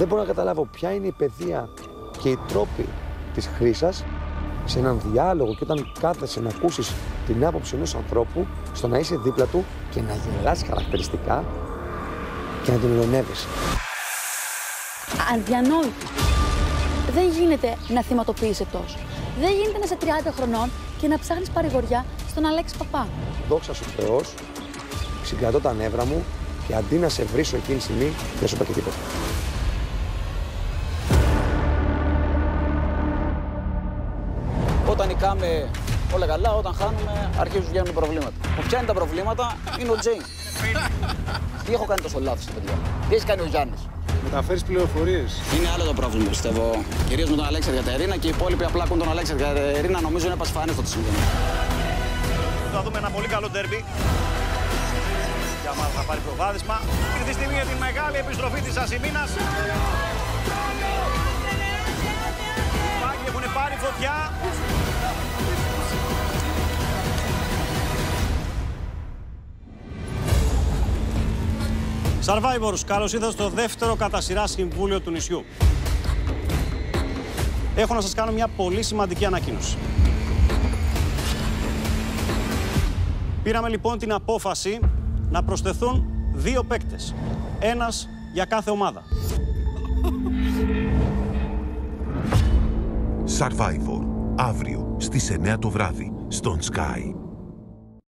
Δεν μπορώ να καταλάβω ποια είναι η παιδεία και οι τρόποι της χρήσας σε έναν διάλογο και όταν κάθεσαι να ακούσεις την άποψη ενός ανθρώπου στο να είσαι δίπλα του και να γελάς χαρακτηριστικά και να τον ειρωνεύεσαι. Αδιανόητο. Δεν γίνεται να θυματοποιείσαι τόσο. Δεν γίνεται να είσαι 30 χρονών και να ψάχνεις παρηγοριά στον Αλέξη Παπά. Δόξα σου Θεός, συγκρατώ τα νεύρα μου και αντί να σε βρίσω εκείνη τη στιγμή, δεν σου είπα και τίποτα. Όταν νικάμε όλα καλά, όταν χάνουμε αρχίζουν να βγαίνουν προβλήματα. Που ποια είναι τα προβλήματα, είναι ο Τζέιν. Τι έχω κάνει τόσο λάθος, παιδιά; Τι έχει κάνει ο Γιάννης; Μεταφέρεις πληροφορίες. Είναι άλλο το πρόβλημα, πιστεύω. Κυρίως με τον Αλέξη Κατερίνα και οι υπόλοιποι απλά ακούν τον Αλέξη Κατερίνα. Νομίζω είναι πασφανέ το τι συμβαίνει. Θα δούμε ένα πολύ καλό ντέρμπι. Για μας θα πάρει προβάδισμα. Αυτή τη στιγμή για την μεγάλη επιστροφή της Ασημίνας. Οι έχουν πάρει φωτιά. Survivors, καλώς ήρθατε στο δεύτερο κατά σειρά συμβούλιο του νησιού. Έχω να σας κάνω μια πολύ σημαντική ανακοίνωση. Πήραμε λοιπόν την απόφαση να προσθεθούν δύο παίκτες. Ένας για κάθε ομάδα. Survivor, αύριο στις 9 το βράδυ, στον Sky.